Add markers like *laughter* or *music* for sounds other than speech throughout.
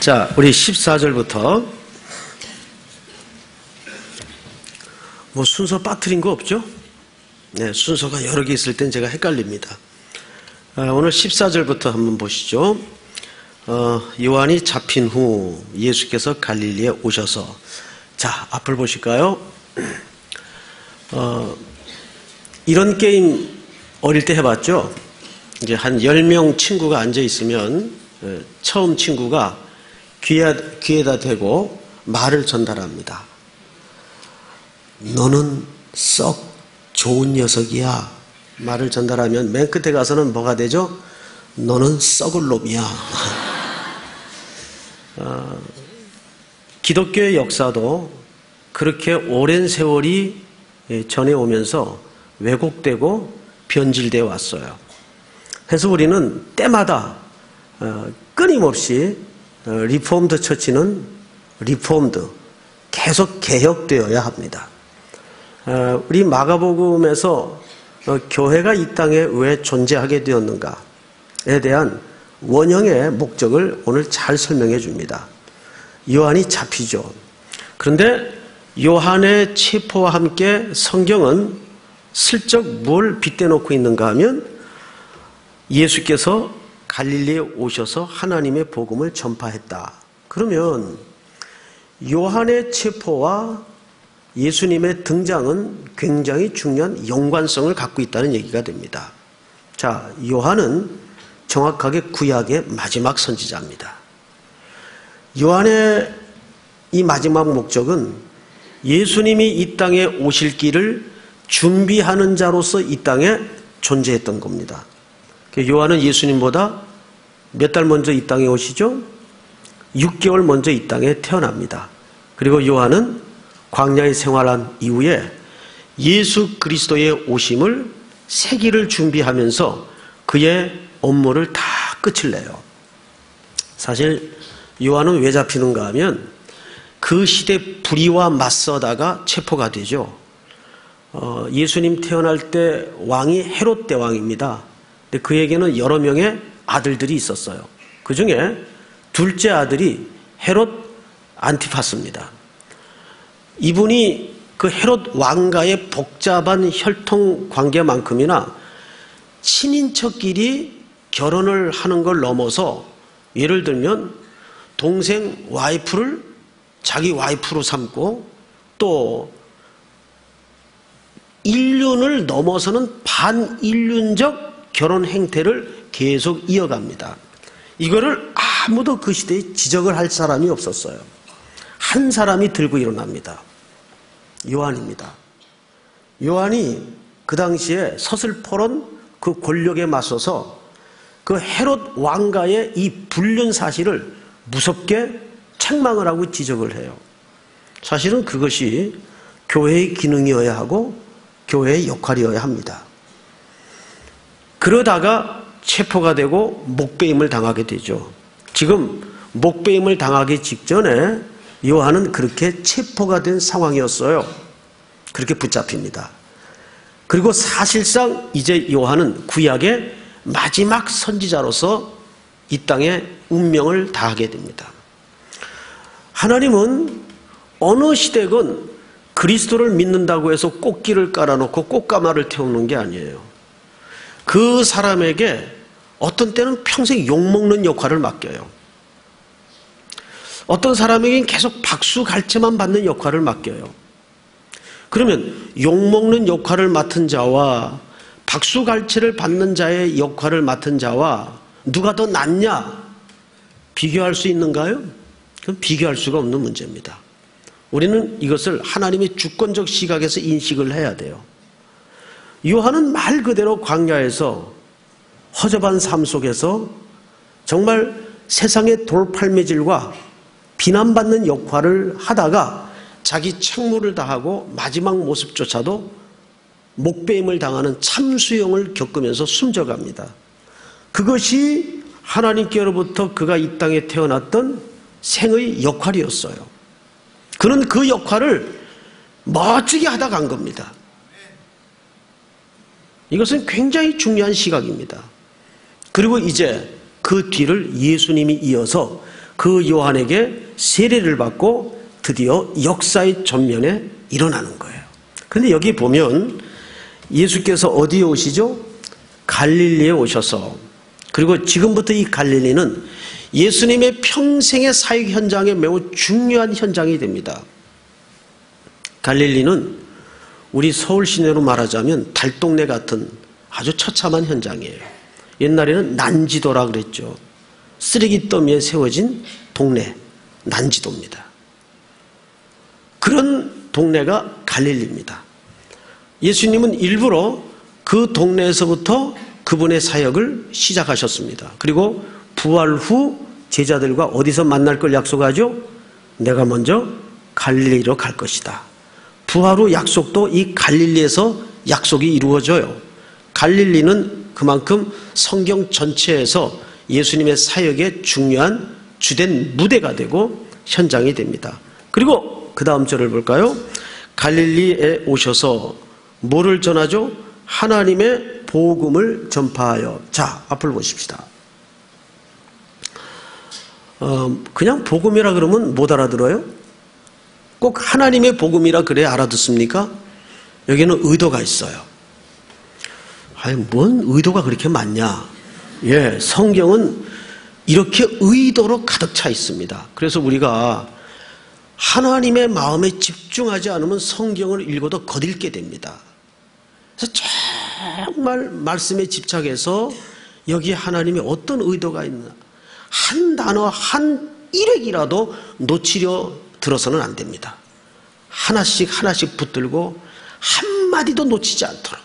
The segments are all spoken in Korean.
자, 우리 14절부터 뭐 순서 빠뜨린 거 없죠? 네, 순서가 여러 개 있을 땐 제가 헷갈립니다. 아, 오늘 14절부터 한번 보시죠. 어, 요한이 잡힌 후 예수께서 갈릴리에 오셔서 자, 앞을 보실까요? *clears throat* 어, 이런 게임 어릴 때 해봤죠? 이제 한 10명 친구가 앉아 있으면 어, 처음 친구가 귀에, 귀에 다 대고 말을 전달합니다. 너는 썩 좋은 녀석이야. 말을 전달하면 맨 끝에 가서는 뭐가 되죠? 너는 썩을 놈이야. 어, *laughs* 기독교의 역사도 그렇게 오랜 세월이 전해오면서 왜곡되고 변질되어 왔어요. 그래서 우리는 때마다 어, 끊임없이 어, Reformed Church는 Reformed 계속 개혁되어야 합니다. 어, 우리 마가복음에서 교회가 이 땅에 왜 존재하게 되었는가에 대한 원형의 목적을 오늘 잘 설명해 줍니다. 요한이 잡히죠. 그런데 요한의 체포와 함께 성경은 슬쩍 뭘 빗대놓고 있는가 하면 예수께서 갈릴리에 오셔서 하나님의 복음을 전파했다. 그러면 요한의 체포와 예수님의 등장은 굉장히 중요한 연관성을 갖고 있다는 얘기가 됩니다. 자, 요한은 정확하게 구약의 마지막 선지자입니다. 요한의 이 마지막 목적은 예수님이 이 땅에 오실 길을 준비하는 자로서 이 땅에 존재했던 겁니다. 그 요한은 예수님보다 몇 달 먼저 이 땅에 오시죠? 6개월 먼저 이 땅에 태어납니다. 그리고 요한은 광야에 생활한 이후에 예수 그리스도의 오심을 세기를 준비하면서 그의 업무를 다 끝을 내요. 사실 요한은 왜 잡히는가 하면 그 시대 불의와 맞서다가 체포가 되죠. 어, 예수님 태어날 때 왕이 헤롯 대왕입니다. 근데 그에게는 여러 명의 아들들이 있었어요. 그 중에 둘째 아들이 헤롯 안티파스입니다. 이분이 그 헤롯 왕가의 복잡한 혈통 관계만큼이나 친인척끼리 결혼을 하는 걸 넘어서 예를 들면 동생 와이프를 자기 와이프로 삼고 또 인륜을 넘어서는 반인륜적 결혼 행태를 계속 이어갑니다. 이거를 아무도 그 시대에 지적을 할 사람이 없었어요. 한 사람이 들고 일어납니다. 요한입니다. 요한이 그 당시에 서슬퍼런 그 권력에 맞서서 그 헤롯 왕가의 이 불륜 사실을 무섭게 책망을 하고 지적을 해요. 사실은 그것이 교회의 기능이어야 하고 교회의 역할이어야 합니다. 그러다가 체포가 되고 목배임을 당하게 되죠. 지금 목배임을 당하기 직전에 요한은 그렇게 체포가 된 상황이었어요. 그렇게 붙잡힙니다. 그리고 사실상 이제 요한은 구약의 마지막 선지자로서 이 땅에 운명을 다하게 됩니다. 하나님은 어느 시대건 그리스도를 믿는다고 해서 꽃길을 깔아놓고 꽃가마를 태우는 게 아니에요. 그 사람에게 어떤 때는 평생 욕먹는 역할을 맡겨요. 어떤 사람에게는 계속 박수 갈채만 받는 역할을 맡겨요. 그러면 욕먹는 역할을 맡은 자와 박수 갈채를 받는 자의 역할을 맡은 자와 누가 더 낫냐? 비교할 수 있는가요? 그건 비교할 수가 없는 문제입니다. 우리는 이것을 하나님의 주권적 시각에서 인식을 해야 돼요. 요한은 말 그대로 광야에서 허접한 삶 속에서 정말 세상의 돌팔매질과 비난받는 역할을 하다가 자기 책무를 다하고 마지막 모습조차도 목배임을 당하는 참수형을 겪으면서 숨져갑니다. 그것이 하나님께로부터 그가 이 땅에 태어났던 생의 역할이었어요. 그는 그 역할을 멋지게 하다 간 겁니다. 이것은 굉장히 중요한 시각입니다. 그리고 이제 그 뒤를 예수님이 이어서 그 요한에게 세례를 받고 드디어 역사의 전면에 일어나는 거예요. 근데 여기 보면 예수께서 어디에 오시죠? 갈릴리에 오셔서 그리고 지금부터 이 갈릴리는 예수님의 평생의 사역 현장에 매우 중요한 현장이 됩니다. 갈릴리는 우리 서울 시내로 말하자면 달동네 같은 아주 처참한 현장이에요. 옛날에는 난지도라 그랬죠. 쓰레기 더미에 세워진 동네, 난지도입니다. 그런 동네가 갈릴리입니다. 예수님은 일부러 그 동네에서부터 그분의 사역을 시작하셨습니다. 그리고 부활 후 제자들과 어디서 만날 걸 약속하죠? 내가 먼저 갈릴리로 갈 것이다. 부활 후 약속도 이 갈릴리에서 약속이 이루어져요. 갈릴리는 그만큼 성경 전체에서 예수님의 사역의 중요한 주된 무대가 되고 현장이 됩니다. 그리고 그 다음 절을 볼까요? 갈릴리에 오셔서 뭐를 전하죠? 하나님의 복음을 전파하여. 자, 앞을 보십시다. 어, 그냥 복음이라 그러면 못 알아들어요? 꼭 하나님의 복음이라 그래 알아듣습니까? 여기는 의도가 있어요. 아니, 뭔 의도가 그렇게 많냐? 예, 성경은 이렇게 의도로 가득 차 있습니다. 그래서 우리가 하나님의 마음에 집중하지 않으면 성경을 읽어도 거들게 됩니다. 그래서 정말 말씀에 집착해서 여기 하나님이 어떤 의도가 있나 한 단어 한 일획이라도 놓치려 들어서는 안 됩니다. 하나씩 하나씩 붙들고 한마디도 놓치지 않도록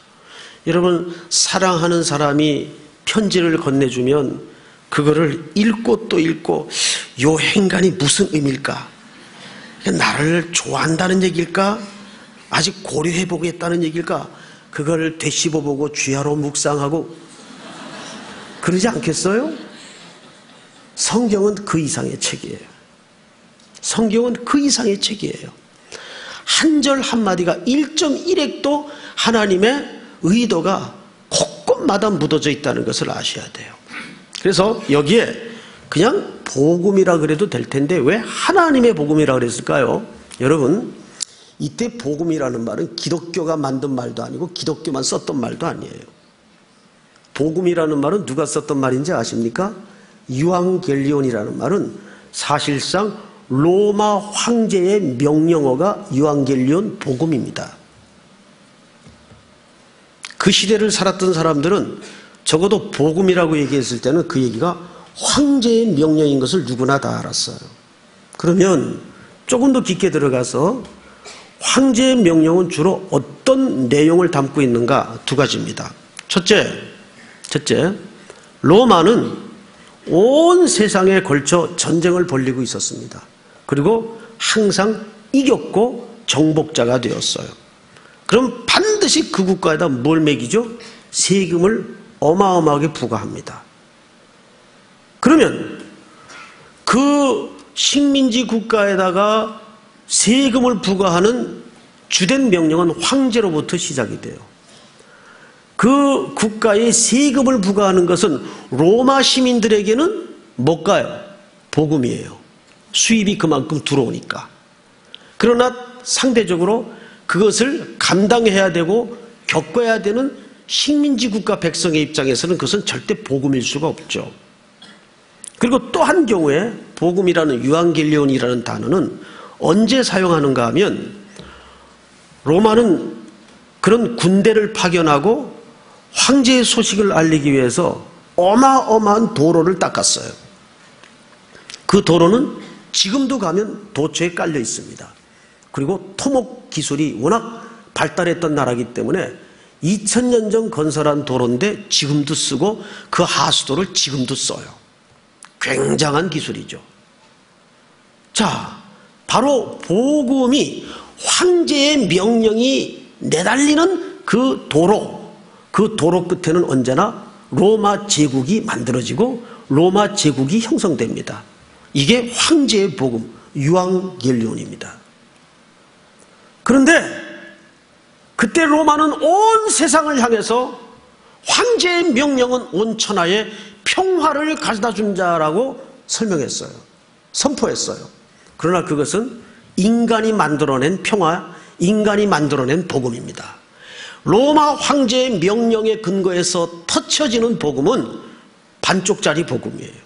여러분 사랑하는 사람이 편지를 건네주면 그거를 읽고 또 읽고 요 행간이 무슨 의미일까? 나를 좋아한다는 얘기일까? 아직 고려해 보겠다는 얘기일까? 그걸 되씹어 보고 쥐하로 묵상하고 그러지 않겠어요? 성경은 그 이상의 책이에요. 성경은 그 이상의 책이에요. 한 절 한마디가 1.1핵도 하나님의 의도가 곳곳마다 묻어져 있다는 것을 아셔야 돼요. 그래서 여기에 그냥 복음이라 그래도 될 텐데 왜 하나님의 복음이라 그랬을까요? 여러분 이때 복음이라는 말은 기독교가 만든 말도 아니고 기독교만 썼던 말도 아니에요. 복음이라는 말은 누가 썼던 말인지 아십니까? 유앙겔리온이라는 말은 사실상 로마 황제의 명령어가 유앙겔리온 복음입니다. 그 시대를 살았던 사람들은 적어도 복음이라고 얘기했을 때는 그 얘기가 황제의 명령인 것을 누구나 다 알았어요. 그러면 조금 더 깊게 들어가서 황제의 명령은 주로 어떤 내용을 담고 있는가 두 가지입니다. 첫째, 첫째, 로마는 온 세상에 걸쳐 전쟁을 벌리고 있었습니다. 그리고 항상 이겼고 정복자가 되었어요. 그럼 반드시 그 국가에다 뭘 매기죠? 세금을 어마어마하게 부과합니다. 그러면 그 식민지 국가에다가 세금을 부과하는 주된 명령은 황제로부터 시작이 돼요. 그 국가에 세금을 부과하는 것은 로마 시민들에게는 뭘까요? 복음이에요. 수입이 그만큼 들어오니까. 그러나 상대적으로 그것을 감당해야 되고 겪어야 되는 식민지 국가 백성의 입장에서는 그것은 절대 복음일 수가 없죠. 그리고 또 한 경우에 복음이라는 유앙겔리온이라는 단어는 언제 사용하는가 하면 로마는 그런 군대를 파견하고 황제의 소식을 알리기 위해서 어마어마한 도로를 닦았어요. 그 도로는 지금도 가면 도처에 깔려 있습니다. 그리고 토목 기술이 워낙 발달했던 나라기 때문에 2000년 전 건설한 도로인데 지금도 쓰고 그 하수도를 지금도 써요. 굉장한 기술이죠. 자, 바로 복음이 황제의 명령이 내달리는 그 도로, 그 도로 끝에는 언제나 로마 제국이 만들어지고 로마 제국이 형성됩니다. 이게 황제의 복음, 유앙겔리온입니다. 그런데 그때 로마는 온 세상을 향해서 황제의 명령은 온 천하에 평화를 가져다 준 자라고 설명했어요. 선포했어요. 그러나 그것은 인간이 만들어낸 평화, 인간이 만들어낸 복음입니다. 로마 황제의 명령에 근거해서 터쳐지는 복음은 반쪽짜리 복음이에요.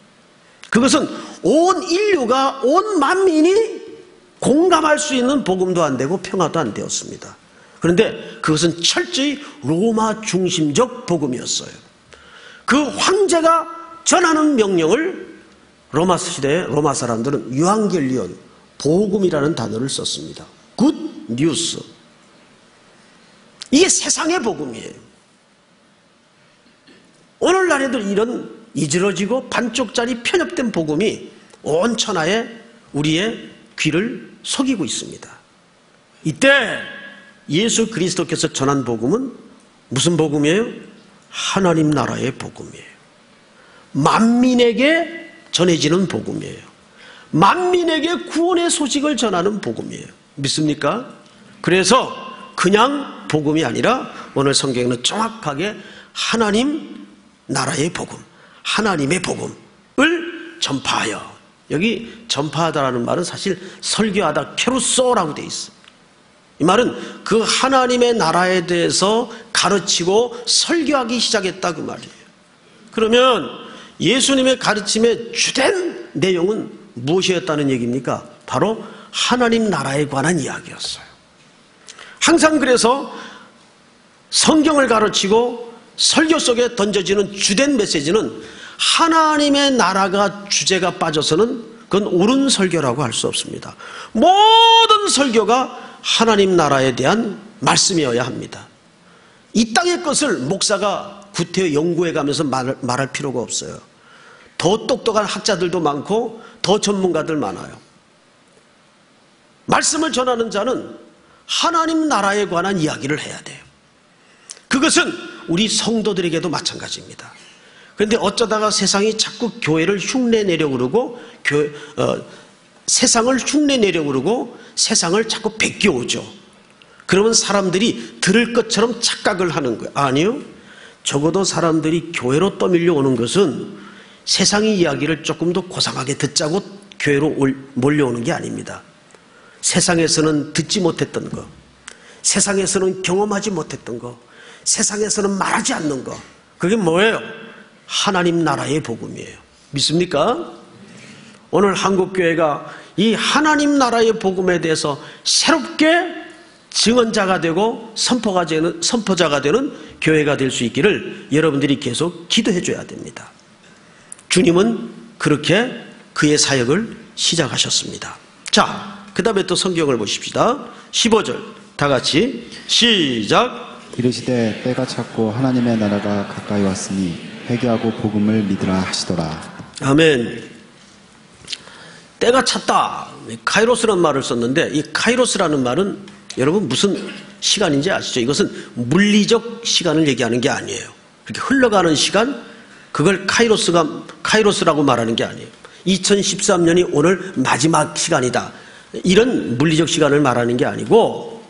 그것은 온 인류가 온 만민이 공감할 수 있는 복음도 안 되고 평화도 안 되었습니다. 그런데 그것은 철저히 로마 중심적 복음이었어요. 그 황제가 전하는 명령을 로마 시대의 로마 사람들은 εὐαγγέλιον, 복음이라는 단어를 썼습니다. Good news. 이게 세상의 복음이에요. 오늘날에도 이런 이지러지고 반쪽짜리 편협된 복음이 온 천하에 우리의 귀를 속이고 있습니다. 이때 예수 그리스도께서 전한 복음은 무슨 복음이에요? 하나님 나라의 복음이에요. 만민에게 전해지는 복음이에요. 만민에게 구원의 소식을 전하는 복음이에요. 믿습니까? 그래서 그냥 복음이 아니라 오늘 성경에는 정확하게 하나님 나라의 복음, 하나님의 복음을 전파하여 여기 전파하다라는 말은 사실 설교하다 캐루소라고 돼 있어. 이 말은 그 하나님의 나라에 대해서 가르치고 설교하기 시작했다 그 말이에요. 그러면 예수님의 가르침의 주된 내용은 무엇이었다는 얘기입니까? 바로 하나님 나라에 관한 이야기였어요. 항상 그래서 성경을 가르치고 설교 속에 던져지는 주된 메시지는 하나님의 나라가 주제가 빠져서는 그건 옳은 설교라고 할 수 없습니다. 모든 설교가 하나님 나라에 대한 말씀이어야 합니다. 이 땅의 것을 목사가 구태여 연구해 가면서 말, 말할 필요가 없어요. 더 똑똑한 학자들도 많고 더 전문가들 많아요. 말씀을 전하는 자는 하나님 나라에 관한 이야기를 해야 돼요. 그것은 우리 성도들에게도 마찬가지입니다. 그런데 어쩌다가 세상이 자꾸 교회를 흉내 내려고 그러고 교, 어, 세상을 흉내 내려고 그러고 세상을 자꾸 베껴오죠. 그러면 사람들이 들을 것처럼 착각을 하는 거예요. 아니요. 적어도 사람들이 교회로 떠밀려 오는 것은 세상의 이야기를 조금 더 고상하게 듣자고 교회로 몰려오는 게 아닙니다. 세상에서는 듣지 못했던 거, 세상에서는 경험하지 못했던 거, 세상에서는 말하지 않는 거, 그게 뭐예요? 하나님 나라의 복음이에요. 믿습니까? 오늘 한국교회가 이 하나님 나라의 복음에 대해서 새롭게 증언자가 되고 선포가 되는, 선포자가 되는 교회가 될 수 있기를 여러분들이 계속 기도해 줘야 됩니다. 주님은 그렇게 그의 사역을 시작하셨습니다. 자, 그 다음에 또 성경을 보십시다. 15절. 다 같이 시작. 이르시되 때가 찼고 하나님의 나라가 가까이 왔으니 회개하고 복음을 믿으라 하시더라. 아멘. 때가 찼다. 카이로스라는 말을 썼는데 이 카이로스라는 말은 여러분 무슨 시간인지 아시죠? 이것은 물리적 시간을 얘기하는 게 아니에요. 이렇게 흘러가는 시간 그걸 카이로스가 카이로스라고 말하는 게 아니에요. 2013년이 오늘 마지막 시간이다. 이런 물리적 시간을 말하는 게 아니고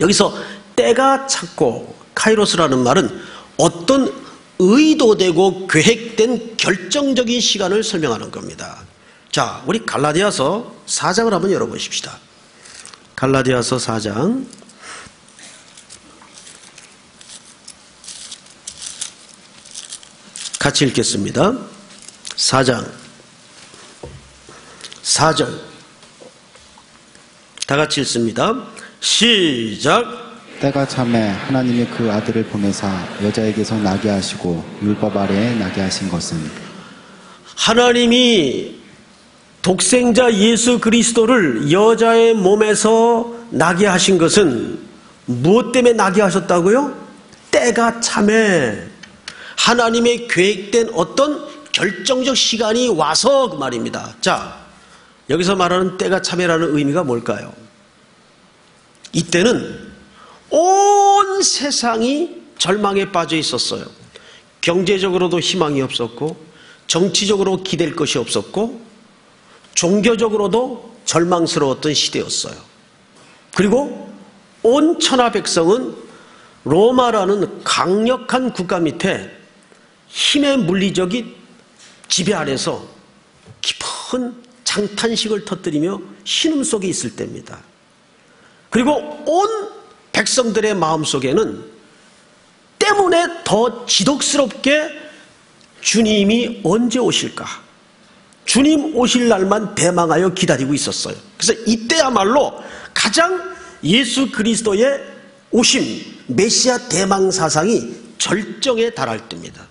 여기서 때가 찼고 카이로스라는 말은 어떤 의도되고 계획된 결정적인 시간을 설명하는 겁니다. 자, 우리 갈라디아서 4장을 한번 열어보십시다. 갈라디아서 4장. 같이 읽겠습니다. 4장. 4절. 다 같이 읽습니다. 시작. 때가 참에 하나님이 그 아들을 보내사 여자에게서 나게 하시고 율법 아래에 나게 하신 것은 하나님이 독생자 예수 그리스도를 여자의 몸에서 나게 하신 것은 무엇 때문에 나게 하셨다고요? 때가 참에 하나님의 계획된 어떤 결정적 시간이 와서 그 말입니다. 자, 여기서 말하는 때가 참에라는 의미가 뭘까요? 이때는 온 세상이 절망에 빠져 있었어요. 경제적으로도 희망이 없었고, 정치적으로 기댈 것이 없었고, 종교적으로도 절망스러웠던 시대였어요. 그리고 온 천하 백성은 로마라는 강력한 국가 밑에 힘의 물리적인 지배 아래서 깊은 장탄식을 터뜨리며 신음 속에 있을 때입니다. 그리고 온 백성들의 마음 속에는 때문에 더 지독스럽게 주님이 언제 오실까? 주님 오실 날만 대망하여 기다리고 있었어요. 그래서 이때야말로 가장 예수 그리스도의 오심, 메시아 대망 사상이 절정에 달할 때입니다.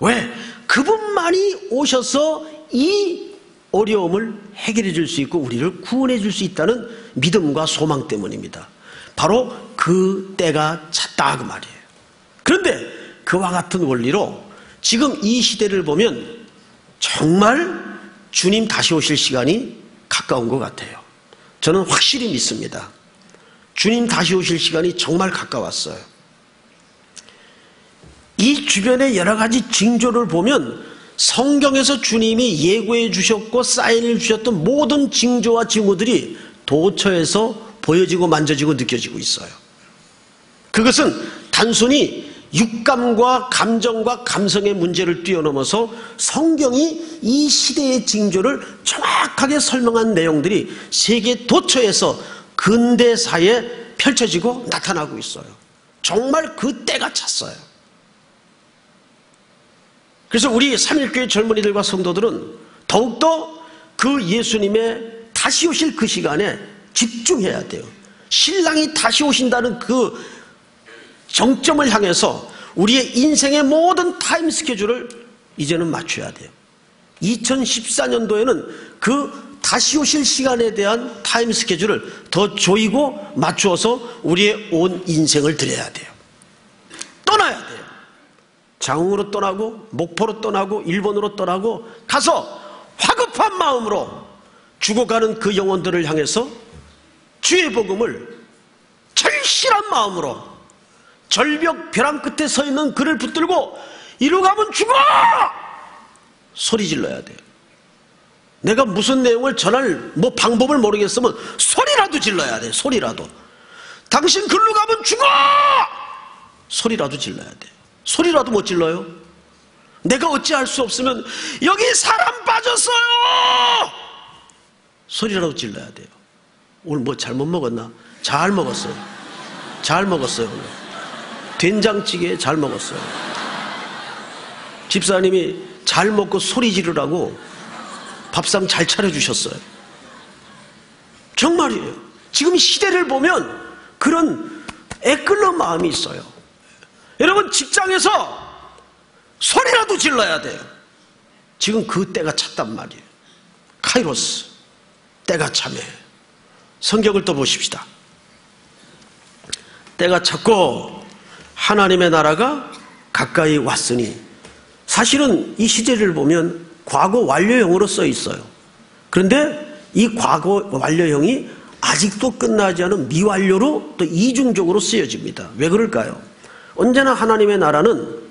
왜? 그분만이 오셔서 이 어려움을 해결해 줄 수 있고 우리를 구원해 줄 수 있다는 믿음과 소망 때문입니다. 바로 그 때가 찼다 그 말이에요. 그런데 그와 같은 원리로 지금 이 시대를 보면 정말 주님 다시 오실 시간이 가까운 것 같아요. 저는 확실히 믿습니다. 주님 다시 오실 시간이 정말 가까웠어요. 이 주변의 여러 가지 징조를 보면 성경에서 주님이 예고해 주셨고 사인을 주셨던 모든 징조와 징후들이 도처에서 보여지고 만져지고 느껴지고 있어요. 그것은 단순히 육감과 감정과 감성의 문제를 뛰어넘어서 성경이 이 시대의 징조를 정확하게 설명한 내용들이 세계 도처에서 근대사에 펼쳐지고 나타나고 있어요. 정말 그 때가 찼어요. 그래서 우리 3일교회 젊은이들과 성도들은 더욱더 그 예수님의 다시 오실 그 시간에 집중해야 돼요. 신랑이 다시 오신다는 그 정점을 향해서 우리의 인생의 모든 타임 스케줄을 이제는 맞춰야 돼요. 2014년도에는 그 다시 오실 시간에 대한 타임 스케줄을 더 조이고 맞추어서 우리의 온 인생을 드려야 돼요. 떠나야 돼요. 장흥으로 떠나고 목포로 떠나고 일본으로 떠나고 가서 화급한 마음으로 죽어가는 그 영혼들을 향해서 주의 복음을 절실한 마음으로 절벽 벼랑 끝에 서 있는 그를 붙들고 이리로 가면 죽어! 소리 질러야 돼요. 내가 무슨 내용을 전할 뭐 방법을 모르겠으면 소리라도 질러야 돼. 소리라도. 당신 글로 가면 죽어! 소리라도 질러야 돼. 소리라도 못 질러요. 내가 어찌할 수 없으면 여기 사람 빠졌어요. 소리라도 질러야 돼요. 오늘 뭐 잘못 먹었나? 잘 먹었어요. 잘 먹었어요. 오늘. 된장찌개 잘 먹었어요. 집사님이 잘 먹고 소리 지르라고 밥상 잘 차려주셨어요. 정말이에요. 지금 시대를 보면 그런 애끓는 마음이 있어요. 여러분 직장에서 소리라도 질러야 돼요. 지금 그 때가 찼단 말이에요. 카이로스 때가 참해. 성경을 또 보십시다. 때가 찼고 하나님의 나라가 가까이 왔으니 사실은 이 시제를 보면 과거 완료형으로 써 있어요. 그런데 이 과거 완료형이 아직도 끝나지 않은 미완료로 또 이중적으로 쓰여집니다. 왜 그럴까요? 언제나 하나님의 나라는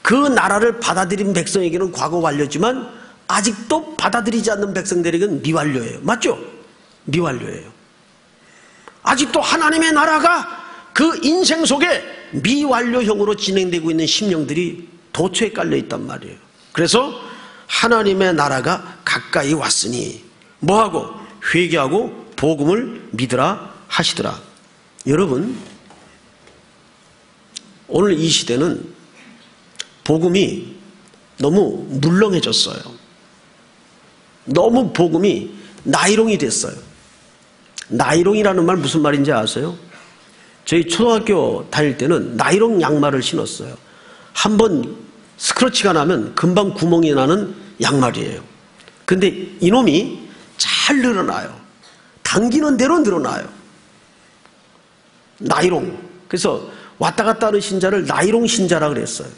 그 나라를 받아들인 백성에게는 과거 완료지만 아직도 받아들이지 않는 백성들에게는 미완료예요. 맞죠? 미완료예요. 아직도 하나님의 나라가 그 인생 속에 미완료형으로 진행되고 있는 심령들이 도처에 깔려 있단 말이에요. 그래서 하나님의 나라가 가까이 왔으니 뭐하고 회개하고 복음을 믿으라 하시더라. 여러분 오늘 이 시대는 복음이 너무 물렁해졌어요. 너무 복음이 나이롱이 됐어요. 나이롱이라는 말 무슨 말인지 아세요? 저희 초등학교 다닐 때는 나이롱 양말을 신었어요. 한 번 스크러치가 나면 금방 구멍이 나는 양말이에요. 근데 이놈이 잘 늘어나요. 당기는 대로 늘어나요. 나이롱. 그래서 왔다 갔다 하는 신자를 나이롱 신자라 그랬어요.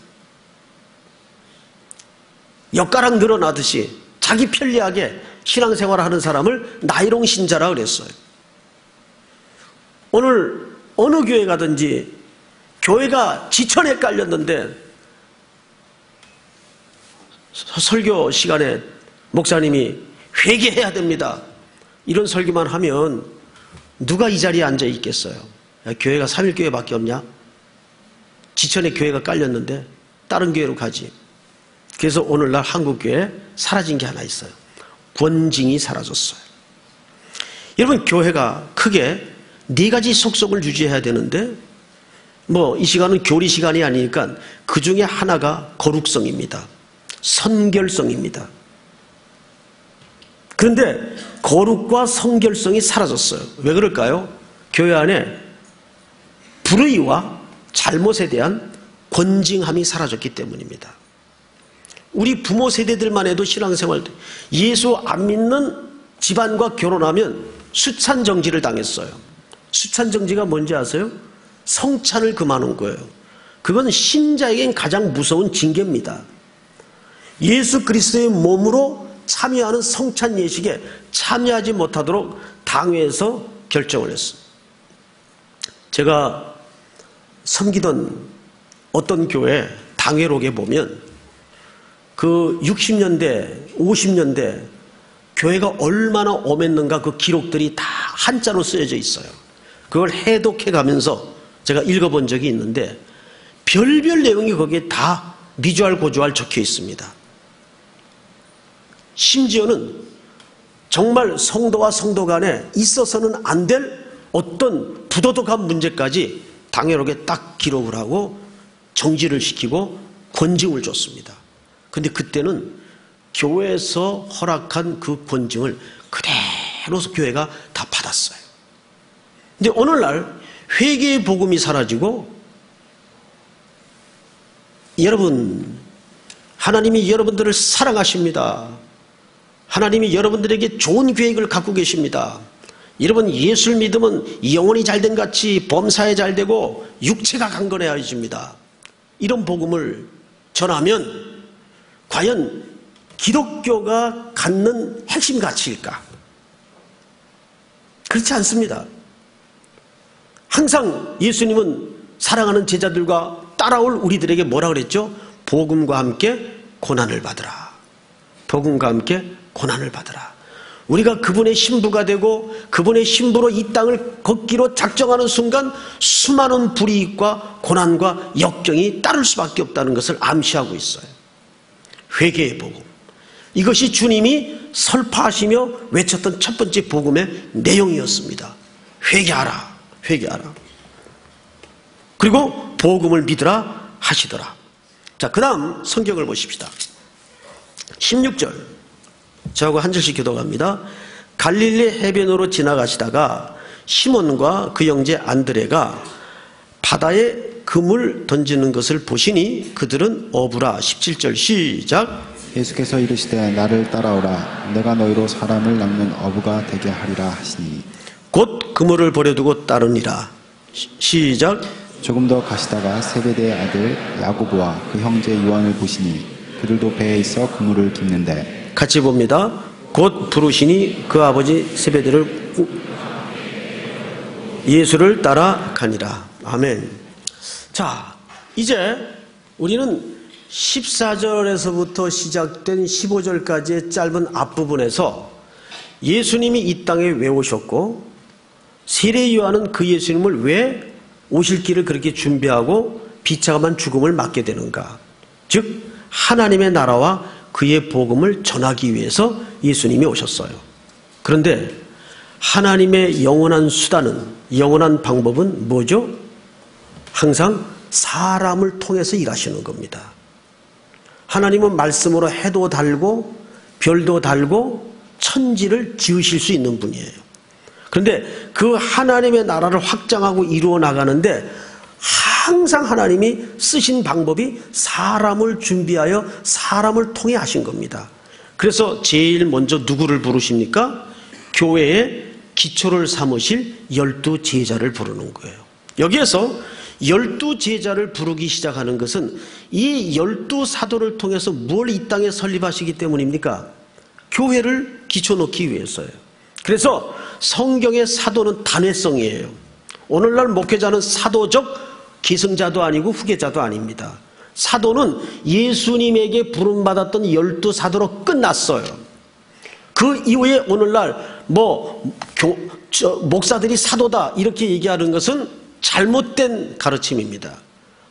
엿가락 늘어나듯이 자기 편리하게 신앙생활 하는 사람을 나이롱 신자라 그랬어요. 오늘 어느 교회 가든지 교회가 지천에 깔렸는데 설교 시간에 목사님이 회개해야 됩니다. 이런 설교만 하면 누가 이 자리에 앉아 있겠어요? 야, 교회가 3일교회밖에 없냐? 지천에 교회가 깔렸는데 다른 교회로 가지. 그래서 오늘날 한국교회 사라진 게 하나 있어요. 권징이 사라졌어요. 여러분 교회가 크게 네 가지 속성을 유지해야 되는데 뭐 이 시간은 교리 시간이 아니니까 그 중에 하나가 거룩성입니다. 선결성입니다. 그런데 거룩과 성결성이 사라졌어요. 왜 그럴까요? 교회 안에 불의와 잘못에 대한 권징함이 사라졌기 때문입니다. 우리 부모 세대들만 해도 신앙생활 예수 안 믿는 집안과 결혼하면 수찬 정지를 당했어요. 수찬 정지가 뭔지 아세요? 성찬을 금하는 거예요. 그건 신자에겐 가장 무서운 징계입니다. 예수 그리스도의 몸으로 참여하는 성찬 예식에 참여하지 못하도록 당회에서 결정을 했어요. 제가 섬기던 어떤 교회 당회록에 보면 그 60년대, 50년대 교회가 얼마나 엄했는가 그 기록들이 다 한자로 쓰여져 있어요. 그걸 해독해 가면서 제가 읽어본 적이 있는데 별별 내용이 거기에 다 미주알 고주알 적혀 있습니다. 심지어는 정말 성도와 성도 간에 있어서는 안 될 어떤 부도덕한 문제까지 당회록에 딱 기록을 하고 정지를 시키고 권징을 줬습니다. 근데 그때는 교회에서 허락한 그 권징을 그대로 교회가 다 받았어요. 근데 오늘날 회개의 복음이 사라지고 여러분 하나님이 여러분들을 사랑하십니다. 하나님이 여러분들에게 좋은 계획을 갖고 계십니다. 여러분 예수를 믿으면 영혼이 잘된 같이 범사에 잘 되고 육체가 강건해야집니다. 이런 복음을 전하면 과연 기독교가 갖는 핵심 가치일까? 그렇지 않습니다. 항상 예수님은 사랑하는 제자들과 따라올 우리들에게 뭐라 그랬죠? 복음과 함께 고난을 받으라. 복음과 함께 고난을 받으라. 우리가 그분의 신부가 되고 그분의 신부로 이 땅을 걷기로 작정하는 순간 수많은 불이익과 고난과 역경이 따를 수밖에 없다는 것을 암시하고 있어요. 회개의 복음. 이것이 주님이 설파하시며 외쳤던 첫 번째 복음의 내용이었습니다. 회개하라. 회개하라. 그리고 복음을 믿으라 하시더라. 자, 그 다음 성경을 보십시다. 16절. 저하고 한 절씩 기도갑니다. 갈릴리 해변으로 지나가시다가 시몬과 그 형제 안드레가 바다에 금을 던지는 것을 보시니 그들은 어부라 17절 시작 예수께서 이르시되 나를 따라오라 내가 너희로 사람을 낚는 어부가 되게 하리라 하시니 곧 그물을 버려두고 따르니라 시작 조금 더 가시다가 세베대의 아들 야고보와 그 형제 요한을 보시니 그들도 배에 있어 그물을 깁는데 같이 봅니다. 곧 부르시니 그 아버지 세베대를 예수를 따라 가니라. 아멘. 자, 이제 우리는 14절에서부터 시작된 15절까지의 짧은 앞부분에서 예수님이 이 땅에 왜 오셨고 세례 요한은 그 예수님을 왜 오실 길을 그렇게 준비하고 비참한 죽음을 맞게 되는가? 즉 하나님의 나라와 그의 복음을 전하기 위해서 예수님이 오셨어요. 그런데 하나님의 영원한 수단은 영원한 방법은 뭐죠? 항상 사람을 통해서 일하시는 겁니다. 하나님은 말씀으로 해도 달고 별도 달고 천지를 지으실 수 있는 분이에요. 그런데 그 하나님의 나라를 확장하고 이루어 나가는데 항상 하나님이 쓰신 방법이 사람을 준비하여 사람을 통해 하신 겁니다. 그래서 제일 먼저 누구를 부르십니까? 교회의 기초를 삼으실 열두 제자를 부르는 거예요. 여기에서 열두 제자를 부르기 시작하는 것은 이 열두 사도를 통해서 뭘 이 땅에 설립하시기 때문입니까? 교회를 기초 놓기 위해서요. 그래서 성경의 사도는 단회성이에요. 오늘날 목회자는 사도적 기승자도 아니고 후계자도 아닙니다. 사도는 예수님에게 부름받았던 열두 사도로 끝났어요. 그 이후에 오늘날 뭐 교, 저, 목사들이 사도다 이렇게 얘기하는 것은 잘못된 가르침입니다.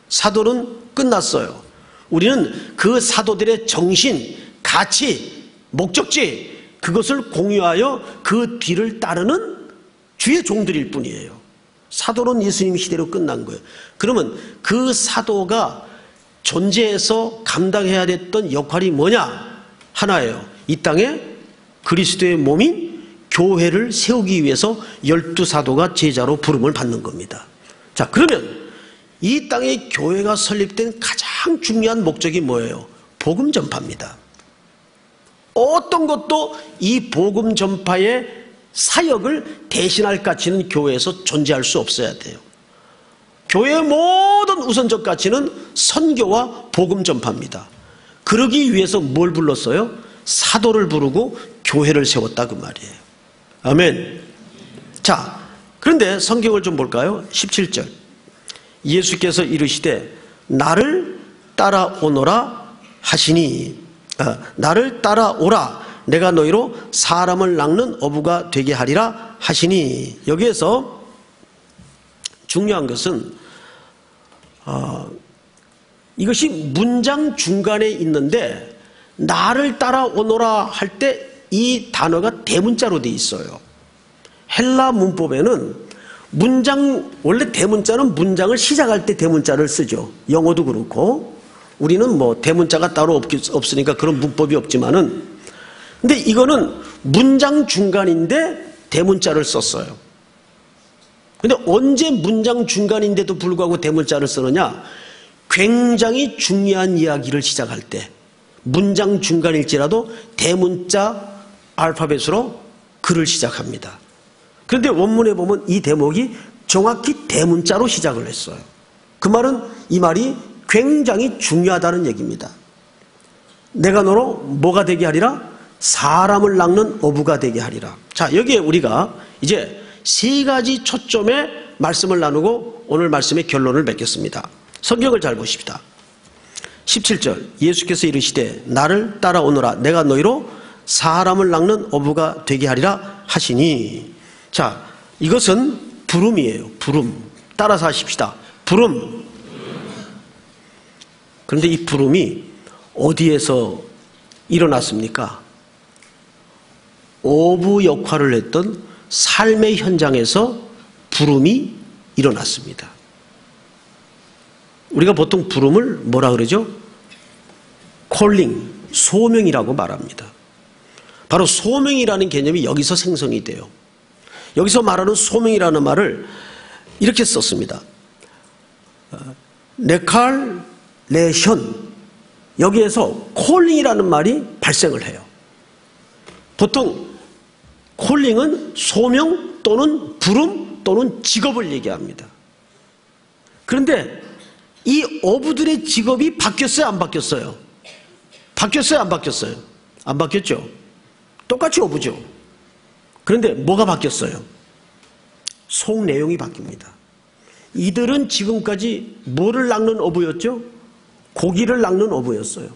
사도는 끝났어요. 우리는 그 사도들의 정신, 가치, 목적지 그것을 공유하여 그 뒤를 따르는 주의 종들일 뿐이에요. 사도는 예수님 시대로 끝난 거예요. 그러면 그 사도가 존재해서 감당해야 됐던 역할이 뭐냐? 하나예요. 이 땅에 그리스도의 몸인 교회를 세우기 위해서 열두 사도가 제자로 부름을 받는 겁니다. 자, 그러면 이 땅에 교회가 설립된 가장 중요한 목적이 뭐예요? 복음 전파입니다. 어떤 것도 이 복음 전파의 사역을 대신할 가치는 교회에서 존재할 수 없어야 돼요. 교회의 모든 우선적 가치는 선교와 복음 전파입니다. 그러기 위해서 뭘 불렀어요? 사도를 부르고 교회를 세웠다 그 말이에요. 아멘. 자, 그런데 성경을 좀 볼까요? 17절. 예수께서 이르시되 나를 따라오너라 하시니 아, 나를 따라오라 내가 너희로 사람을 낚는 어부가 되게 하리라 하시니 여기에서 중요한 것은 어, 이것이 문장 중간에 있는데 나를 따라오너라 할 때 이 단어가 대문자로 돼 있어요. 헬라 문법에는 문장 원래 대문자는 문장을 시작할 때 대문자를 쓰죠. 영어도 그렇고 우리는 뭐 대문자가 따로 없, 없으니까 그런 문법이 없지만은 근데 이거는 문장 중간인데 대문자를 썼어요. 근데 언제 문장 중간인데도 불구하고 대문자를 쓰느냐? 굉장히 중요한 이야기를 시작할 때 문장 중간일지라도 대문자 알파벳으로 글을 시작합니다. 그런데 원문에 보면 이 대목이 정확히 대문자로 시작을 했어요. 그 말은 이 말이 굉장히 중요하다는 얘기입니다. 내가 너로 뭐가 되게 하리라? 사람을 낚는 어부가 되게 하리라. 자, 여기에 우리가 이제 세 가지 초점의 말씀을 나누고 오늘 말씀의 결론을 맺겠습니다. 성경을 잘 보십시다. 17절 예수께서 이르시되 나를 따라오너라 내가 너희로 사람을 낚는 어부가 되게 하리라 하시니 자 이것은 부름이에요 부름 따라서 하십시다 부름 그런데 이 부름이 어디에서 일어났습니까? 어부 역할을 했던 삶의 현장에서 부름이 일어났습니다. 우리가 보통 부름을 뭐라 그러죠? 콜링, 소명이라고 말합니다. 바로 소명이라는 개념이 여기서 생성이 돼요. 여기서 말하는 소명이라는 말을 이렇게 썼습니다. 네칼 레션 여기에서 콜링이라는 말이 발생을 해요. 보통 콜링은 소명 또는 부름 또는 직업을 얘기합니다. 그런데 이 어부들의 직업이 바뀌었어요, 안 바뀌었어요? 바뀌었어요, 안 바뀌었어요? 안 바뀌었죠? 똑같이 어부죠. 그런데 뭐가 바뀌었어요? 속 내용이 바뀝니다. 이들은 지금까지 뭐를 낚는 어부였죠? 고기를 낚는 어부였어요.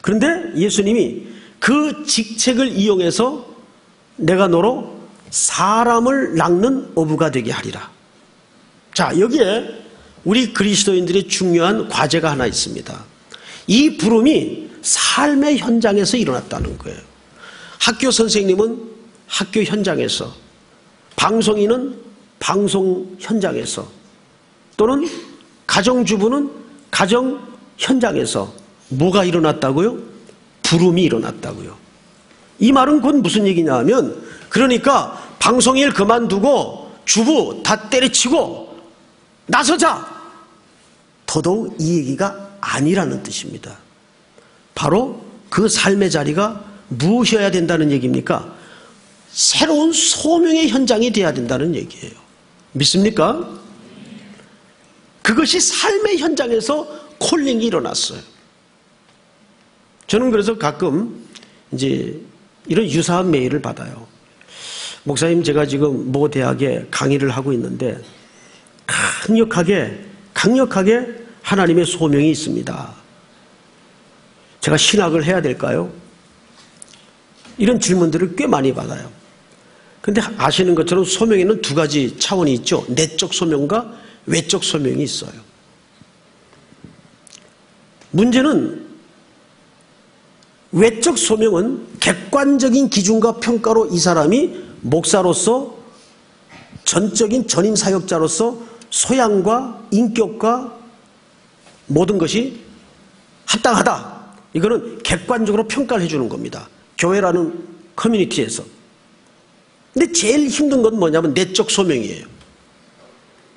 그런데 예수님이 그 직책을 이용해서 내가 너로 사람을 낚는 어부가 되게 하리라. 자, 여기에 우리 그리스도인들의 중요한 과제가 하나 있습니다. 이 부름이 삶의 현장에서 일어났다는 거예요. 학교 선생님은 학교 현장에서, 방송인은 방송 현장에서, 또는 가정주부는 가정 현장에서 뭐가 일어났다고요? 부름이 일어났다고요. 이 말은 곧 무슨 얘기냐 하면, 그러니까 방송일 그만두고 주부 다 때려치고 나서자! 더더욱 이 얘기가 아니라는 뜻입니다. 바로 그 삶의 자리가 무엇이어야 된다는 얘기입니까? 새로운 소명의 현장이 돼야 된다는 얘기예요. 믿습니까? 그것이 삶의 현장에서 콜링이 일어났어요. 저는 그래서 가끔 이제 이런 유사한 메일을 받아요. 목사님, 제가 지금 모 대학에 강의를 하고 있는데 강력하게, 강력하게 하나님의 소명이 있습니다. 제가 신학을 해야 될까요? 이런 질문들을 꽤 많이 받아요. 근데 아시는 것처럼 소명에는 두 가지 차원이 있죠. 내적 소명과 외적 소명이 있어요. 문제는 외적 소명은 객관적인 기준과 평가로 이 사람이 목사로서 전적인 전임 사역자로서 소양과 인격과 모든 것이 합당하다. 이거는 객관적으로 평가를 해주는 겁니다. 교회라는 커뮤니티에서. 근데 제일 힘든 건 뭐냐면 내적 소명이에요.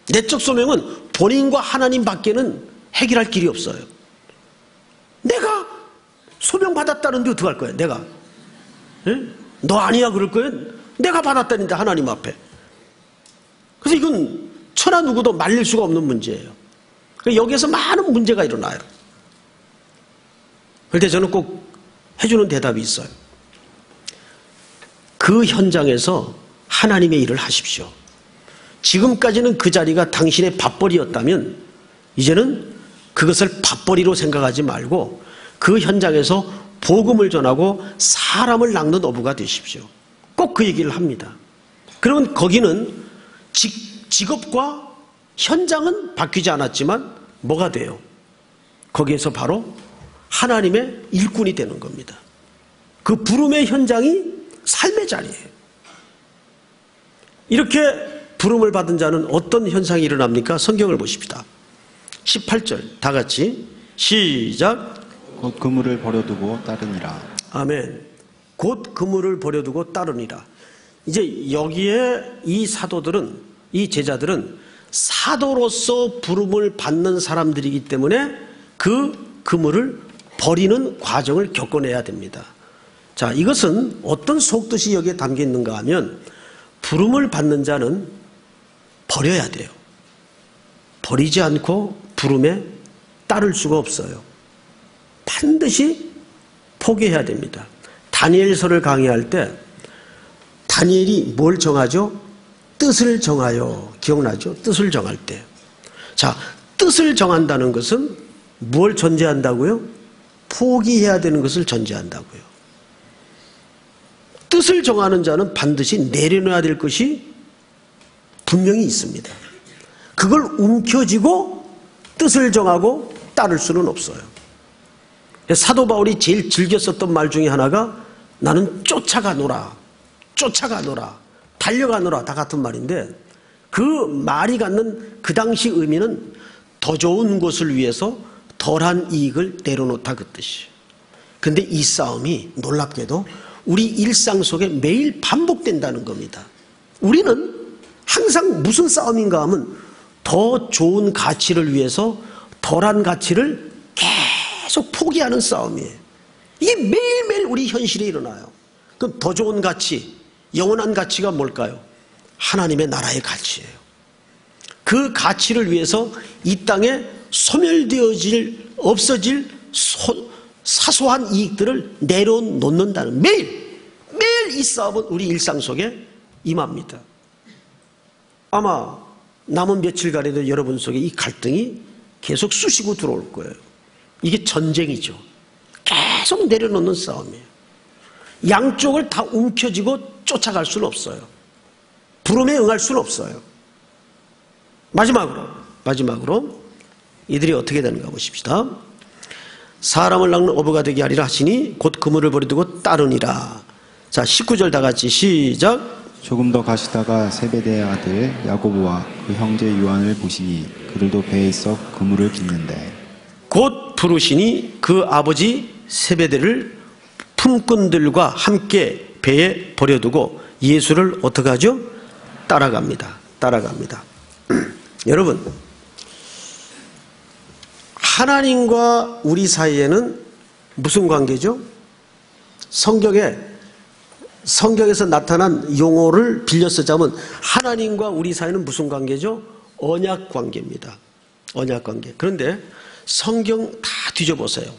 내적 소명은 본인과 하나님 밖에는 해결할 길이 없어요. 내가 소명 받았다는데 어떡할 거야, 내가. 에? 너 아니야, 그럴 거야? 내가 받았다는데, 하나님 앞에. 그래서 이건 천하 누구도 말릴 수가 없는 문제예요. 여기에서 많은 문제가 일어나요. 그런데 저는 꼭 해주는 대답이 있어요. 그 현장에서 하나님의 일을 하십시오. 지금까지는 그 자리가 당신의 밥벌이였다면 이제는 그것을 밥벌이로 생각하지 말고 그 현장에서 복음을 전하고 사람을 낚는 어부가 되십시오. 꼭 그 얘기를 합니다. 그러면 거기는 직업과 현장은 바뀌지 않았지만 뭐가 돼요? 거기에서 바로 하나님의 일꾼이 되는 겁니다. 그 부름의 현장이 삶의 자리예요. 이렇게 부름을 받은 자는 어떤 현상이 일어납니까? 성경을 보십시다. 18절 다 같이 시작 곧 그물을 버려두고 따르니라. 아멘. 곧 그물을 버려두고 따르니라. 이제 여기에 이 사도들은 이 제자들은 사도로서 부름을 받는 사람들이기 때문에 그 그물을 버리는 과정을 겪어내야 됩니다. 자, 이것은 어떤 속뜻이 여기에 담겨 있는가 하면 부름을 받는 자는 버려야 돼요. 버리지 않고 부름에 따를 수가 없어요. 반드시 포기해야 됩니다. 다니엘서를 강의할 때 다니엘이 뭘 정하죠? 뜻을 정하여 기억나죠? 뜻을 정할 때. 자, 뜻을 정한다는 것은 뭘 전제한다고요? 포기해야 되는 것을 전제한다고요. 뜻을 정하는 자는 반드시 내려놔야 될 것이 분명히 있습니다. 그걸 움켜쥐고 뜻을 정하고 따를 수는 없어요. 사도 바울이 제일 즐겼었던 말 중에 하나가 나는 쫓아가노라. 쫓아가노라. 달려가노라. 다 같은 말인데 그 말이 갖는 그 당시 의미는 더 좋은 것을 위해서 덜한 이익을 내려놓다 그 뜻이에요. 근데 이 싸움이 놀랍게도 우리 일상 속에 매일 반복된다는 겁니다. 우리는 항상 무슨 싸움인가 하면 더 좋은 가치를 위해서 덜한 가치를 계속 포기하는 싸움이에요. 이게 매일매일 우리 현실에 일어나요. 그럼 더 좋은 가치, 영원한 가치가 뭘까요? 하나님의 나라의 가치예요. 그 가치를 위해서 이 땅에 소멸되어질, 없어질 소, 사소한 이익들을 내려놓는다는 매일, 매일 이 싸움은 우리 일상 속에 임합니다. 아마 남은 며칠간에도 여러분 속에 이 갈등이 계속 쑤시고 들어올 거예요. 이게 전쟁이죠. 계속 내려놓는 싸움이에요. 양쪽을 다 움켜쥐고 쫓아갈 수는 없어요. 부름에 응할 수는 없어요. 마지막으로, 마지막으로 이들이 어떻게 되는가 보십시다. 사람을 낚는 어부가 되게 하리라 하시니 곧 그물을 버리두고 따르니라. 자, 19절 다 같이 시작. 조금 더 가시다가 세베대의 아들 야고보와 그 형제 요한을 보시니 그들도 배에 있어 그물을 빚는데 곧 부르시니 그 아버지 세베대를 품꾼들과 함께 배에 버려두고 예수를 어떻게 하죠? 따라갑니다. 따라갑니다. *clears throat* 여러분, 하나님과 우리 사이에는 무슨 관계죠? 성경에 성경에서 나타난 용어를 빌려 쓰자면 하나님과 우리 사이는 무슨 관계죠? 언약 관계입니다. 언약 관계. 그런데 성경 다 뒤져보세요.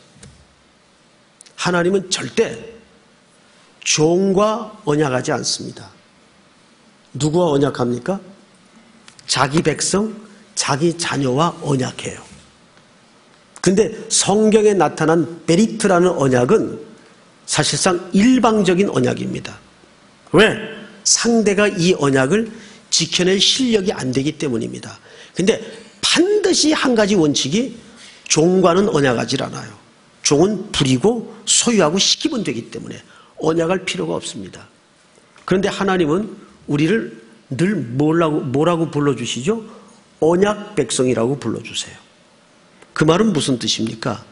하나님은 절대 종과 언약하지 않습니다. 누구와 언약합니까? 자기 백성, 자기 자녀와 언약해요. 근데 성경에 나타난 베리트라는 언약은 사실상 일방적인 언약입니다. 왜? 상대가 이 언약을 지켜낼 실력이 안 되기 때문입니다. 근데 반드시 한 가지 원칙이 종과는 언약하지 않아요. 종은 부리고 소유하고 시키면 되기 때문에 언약할 필요가 없습니다. 그런데 하나님은 우리를 늘 뭐라고, 뭐라고 불러주시죠? 언약 백성이라고 불러주세요. 그 말은 무슨 뜻입니까?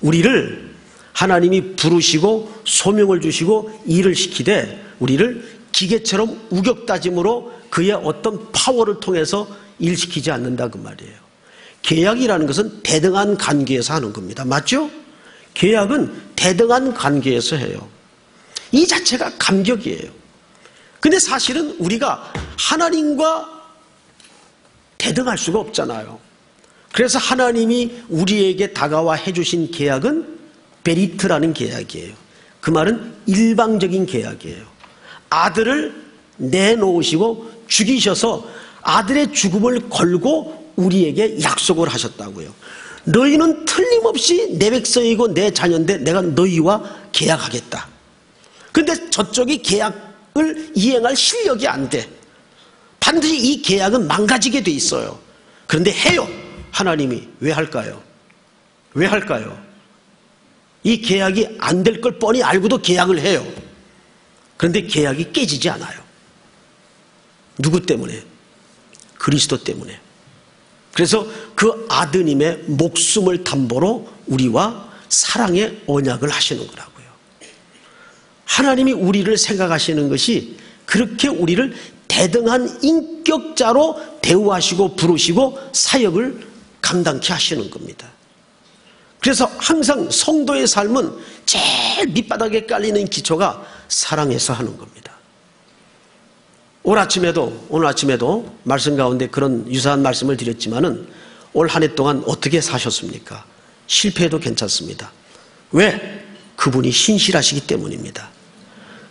우리를 하나님이 부르시고 소명을 주시고 일을 시키되 우리를 기계처럼 우격다짐으로 그의 어떤 파워를 통해서 일시키지 않는다 그 말이에요. 계약이라는 것은 대등한 관계에서 하는 겁니다. 맞죠? 계약은 대등한 관계에서 해요. 이 자체가 감격이에요. 근데 사실은 우리가 하나님과 대등할 수가 없잖아요. 그래서 하나님이 우리에게 다가와 해주신 계약은 베리트라는 계약이에요. 그 말은 일방적인 계약이에요. 아들을 내놓으시고 죽이셔서 아들의 죽음을 걸고 우리에게 약속을 하셨다고요. 너희는 틀림없이 내 백성이고 내 자녀인데 내가 너희와 계약하겠다. 근데 저쪽이 계약을 이행할 실력이 안 돼. 반드시 이 계약은 망가지게 돼 있어요. 그런데 해요. 하나님이 왜 할까요? 왜 할까요? 이 계약이 안 될 걸 뻔히 알고도 계약을 해요. 그런데 계약이 깨지지 않아요. 누구 때문에? 그리스도 때문에. 그래서 그 아드님의 목숨을 담보로 우리와 사랑의 언약을 하시는 거라고요. 하나님이 우리를 생각하시는 것이 그렇게 우리를 대등한 인격자로 대우하시고 부르시고 사역을 감당케 하시는 겁니다. 그래서 항상 성도의 삶은 제일 밑바닥에 깔리는 기초가 사랑해서 하는 겁니다. 오늘 아침에도 오늘 아침에도 말씀 가운데 그런 유사한 말씀을 드렸지만은 올 한 해 동안 어떻게 사셨습니까? 실패해도 괜찮습니다. 왜? 그분이 신실하시기 때문입니다.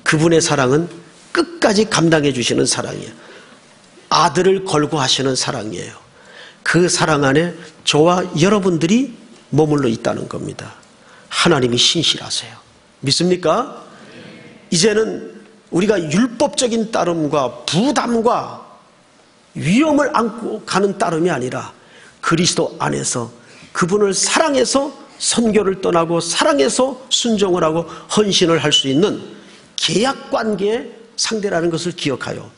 그분의 사랑은 끝까지 감당해 주시는 사랑이에요. 아들을 걸고 하시는 사랑이에요. 그 사랑 안에 저와 여러분들이 머물러 있다는 겁니다. 하나님이 신실하세요. 믿습니까? 이제는 우리가 율법적인 따름과 부담과 위험을 안고 가는 따름이 아니라 그리스도 안에서 그분을 사랑해서 선교를 떠나고 사랑해서 순종을 하고 헌신을 할 수 있는 계약 관계의 상대라는 것을 기억하여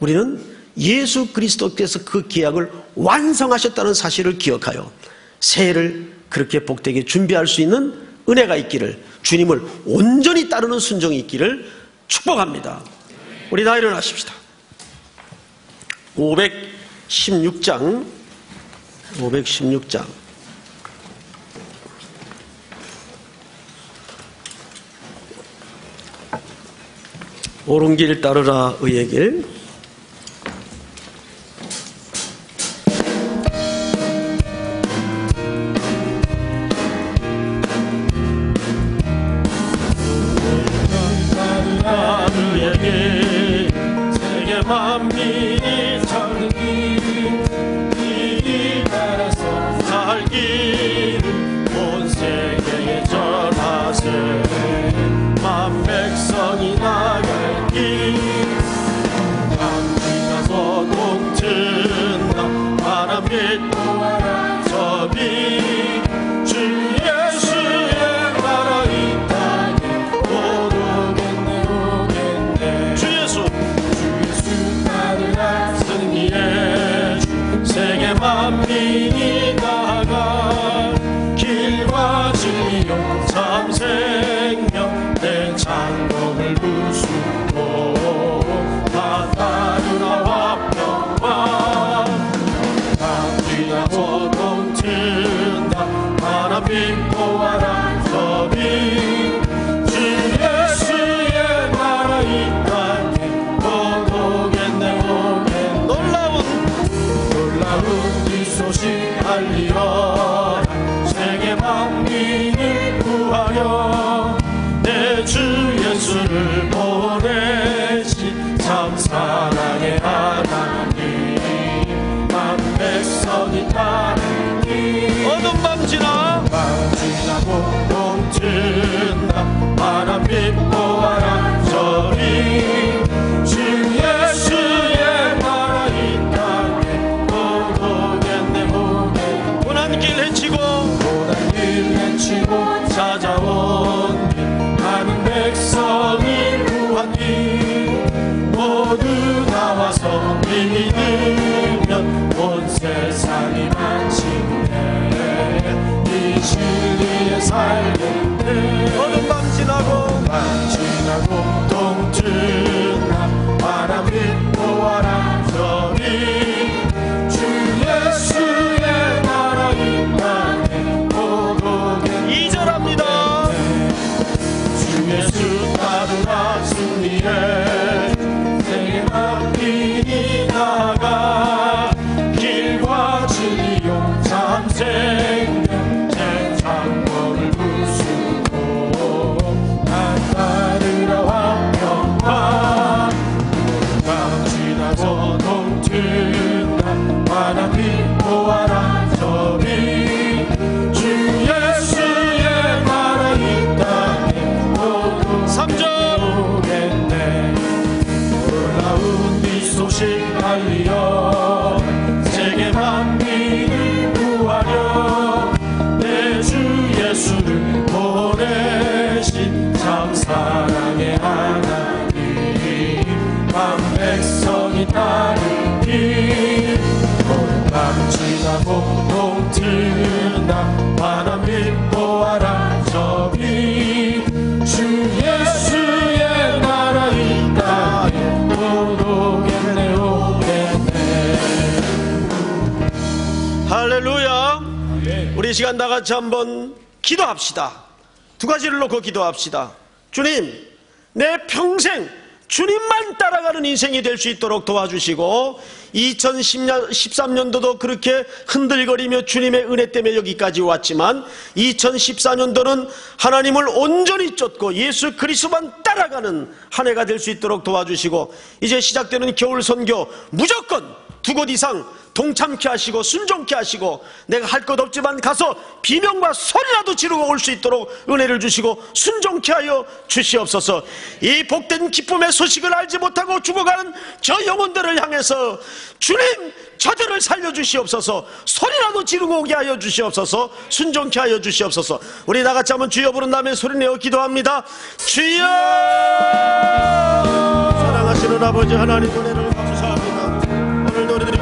우리는 예수 그리스도께서 그 계약을 완성하셨다는 사실을 기억하여 새해를 그렇게 복되게 준비할 수 있는 은혜가 있기를 주님을 온전히 따르는 순종이 있기를 축복합니다. 우리 다 일어나십시다. 516장 516장 옳은 길 따르라 의의 길 소 밤 백성이 따르니 밤 지나고 동트나 바람이 보아라 저기 주 예수의 나라 이 땅에 오겠네 오겠네 할렐루야. 우리 이 시간 다 같이 한번 기도합시다. 두 가지를 놓고 기도합시다. 주님, 내 평생 주님만 따라가는 인생이 될 수 있도록 도와주시고 2013년도도 그렇게 흔들거리며 주님의 은혜 때문에 여기까지 왔지만 2014년도는 하나님을 온전히 쫓고 예수 그리스도만 따라가는 한 해가 될 수 있도록 도와주시고 이제 시작되는 겨울 선교 무조건 두 곳 이상 동참케 하시고 순종케 하시고 내가 할 것 없지만 가서 비명과 소리라도 지르고 올 수 있도록 은혜를 주시고 순종케 하여 주시옵소서. 이 복된 기쁨의 소식을 알지 못하고 죽어가는 저 영혼들을 향해서 주님 저들을 살려주시옵소서. 소리라도 지르고 오게 하여 주시옵소서. 순종케 하여 주시옵소서. 우리 나같이 한번 주여 부른 다음에 소리내어 기도합니다. 주여! 사랑하시는 아버지 하나님 은혜를 감